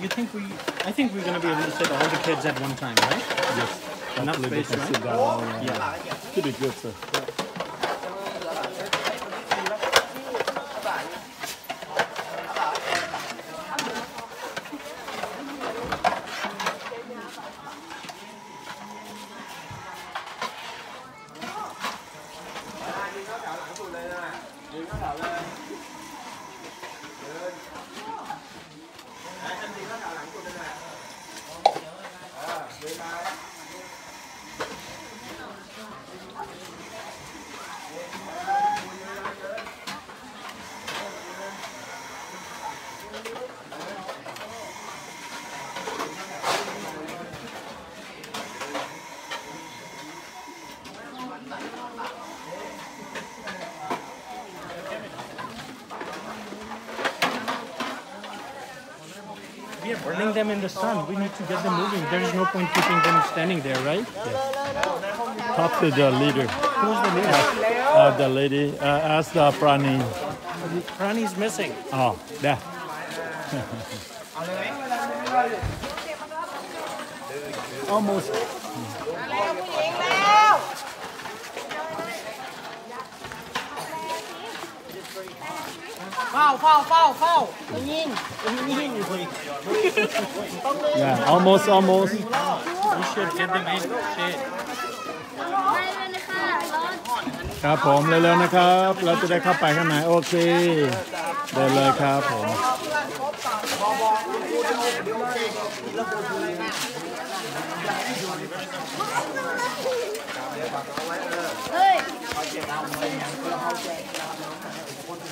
you think we? I think we're gonna be able to sit all the kids at one time, right? Yes. Enough Hopefully space, right? sit down. Yeah. Should be good, sir. We are burning them in the sun. We need to get them moving. There is no point keeping them standing there, right? Talk to the leader. Who's the leader? Uh, the lady. Uh, ask the Prani. Prani is missing. Oh, there. Almost. เฝ้าเฝ้าเฝ้าเฝ้าไม่ยิง Yeah, almost, almost. We should get them in. Shit. ไม่เลยนะคะร้อนครับผมเร็วๆนะครับ เราจะได้เข้าไปข้างในโอเคเดินเลยครับผมเฮ้ย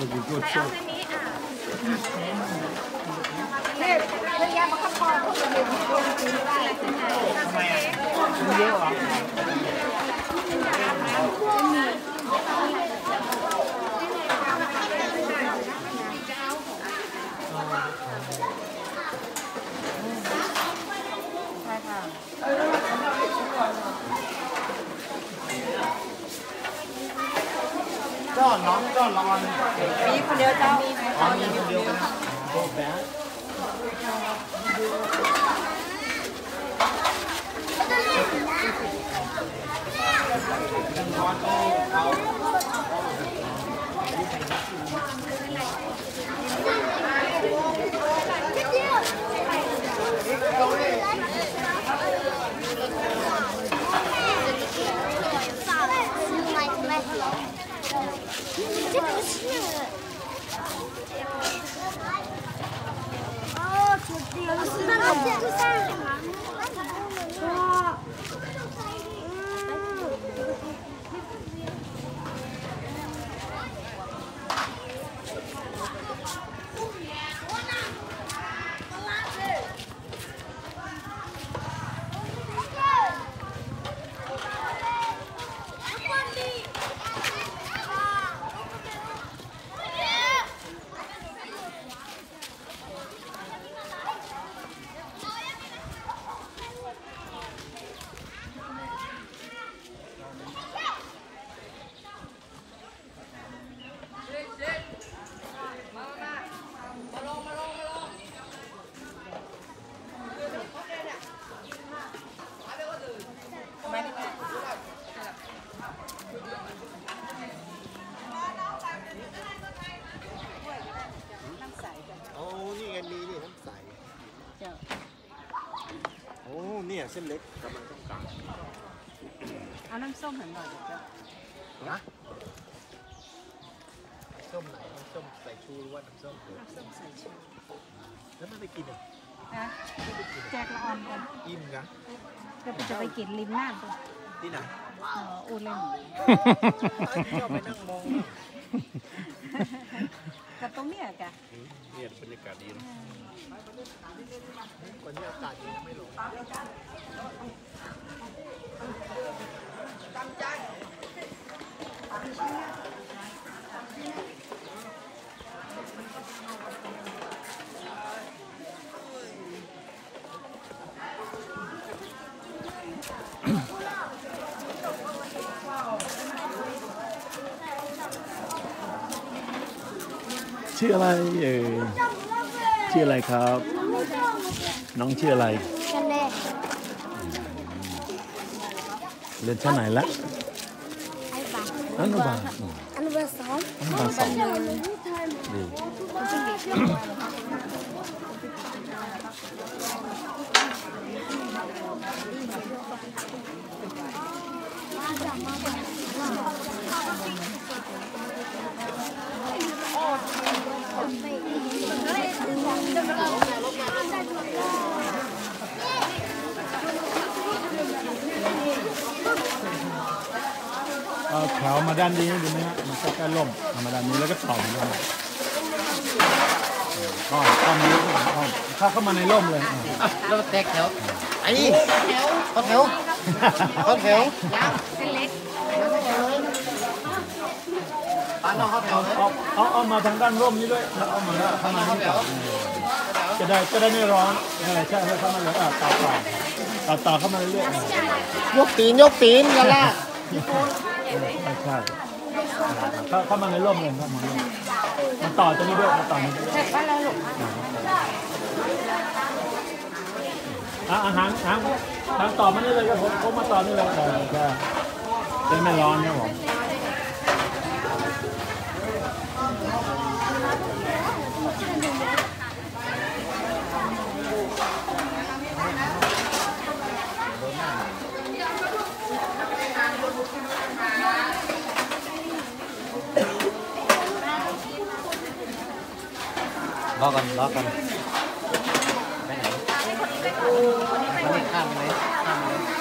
Looking good ใครเอา shot. เส้นนี้อะเล็กเล็กยามาขับคอพวกเราเส้นใหญ่เส้นใหญ่ ทำไมอะมันเยอะเหรอ จ้อนน้องจ้อนรอนมีคนเดียวเจ้าอ๋อมีคนเดียวกันนะโอ้แบ๊ะ这个 ส้นเล็กกำลังต้องการเอาน้ำส้มหันหน่อยเจ้านะส้มไหนน้ำส้มใส่ชูหรือว่าน้ำส้มส้มใส่ชูแล้วมันไปกินอะนะแจกละออนกันอิ่มกันก็จะไปกินริมน้ำตัวที่ไหนเอออูเล่นชอบไปนั่งมอง กับตรงเนี้ยแกเนี่ยบรรยากาศดีนะวันนี้อากาศดีนะไม่ร้อน ชื่ออะไรเอ่ยชื่ออะไรครับ น้องชื่ออะไรกันเลยเรียนชั้นไหนละไอ้บ้าอนุบาลอืมอันเบอร์สองอนุบาลสองดี เอาแถวมาด้านนี้ดีไหมฮะมันใกล้ๆร่มเอามาด้านนี้แล้วก็ต่อมาด้านนี้อ้อมอ้อมนี้อ้อมเข้าเข้ามาในร่มเลยอะแล้วแตกแถวไอ้นี่เขาแถวเขาแถวเส้นเล็กปานนอกเขาแถวเลย เอาเอาเอามาทางด้านร่มนี้ด้วยแล้วเอามาเข้ามานี่ก่อนจะได้จะได้ไม่ร้อนเออใช่ให้เข้ามาเลยอะต่อต่อต่อต่อเข้ามาเรื่อยๆยกตีนยกตีนกันละใช่ใช่เข้าเข้ามาในร่มเลยเข้ามาในร่มมันต่อตรงนี้ด้วยมันต่อนี้ด้วยเสร็จบ้านแล้วลูกอะอาหารหางหางต่อมานี่เลยครับผมผมมาต่อนี่เลยเออใช่จะไม่ร้อนนะผม ล็อกกันล็อกกันไปไหนมันนี้ข้ามไปไหนข้ามไปไหน